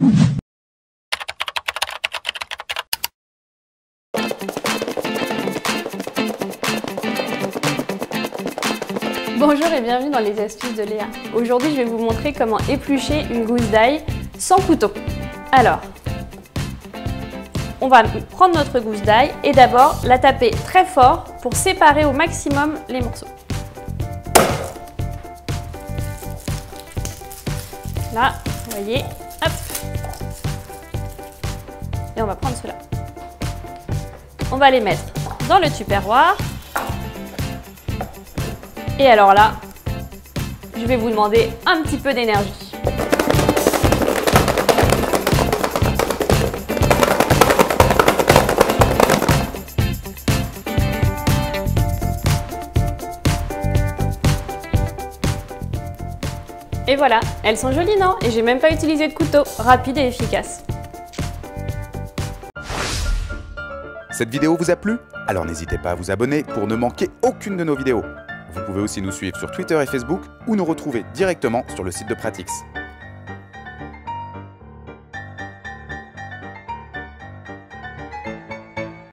Bonjour et bienvenue dans les astuces de Léa. Aujourd'hui, je vais vous montrer comment éplucher une gousse d'ail sans couteau. Alors, on va prendre notre gousse d'ail et d'abord la taper très fort pour séparer au maximum les morceaux. Là, vous voyez, Et on va prendre cela. On va les mettre dans le tupperware. Et alors là, je vais vous demander un petit peu d'énergie. Et voilà, elles sont jolies non? Et j'ai même pas utilisé de couteau, rapide et efficace. Cette vidéo vous a plu? Alors n'hésitez pas à vous abonner pour ne manquer aucune de nos vidéos. Vous pouvez aussi nous suivre sur Twitter et Facebook ou nous retrouver directement sur le site de Pratix.